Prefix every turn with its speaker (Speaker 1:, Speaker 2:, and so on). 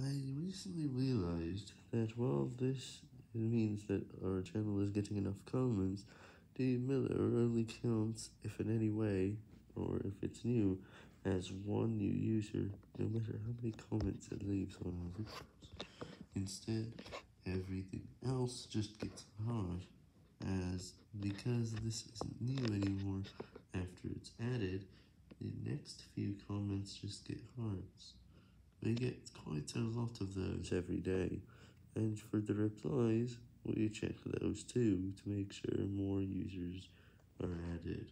Speaker 1: I recently realized that while this means that our channel is getting enough comments, Dave Miller only counts if in any way, or if it's new, as one new user, no matter how many comments it leaves on our videos. Instead, everything else just gets hard, as because this isn't new anymore after it's added, the next few comments just get hearts. We get quite a lot of those every day, and for the replies, we check those too to make sure more users are added.